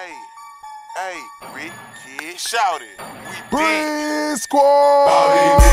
Hey, hey, Ricky, kid, shout it. We did Squad!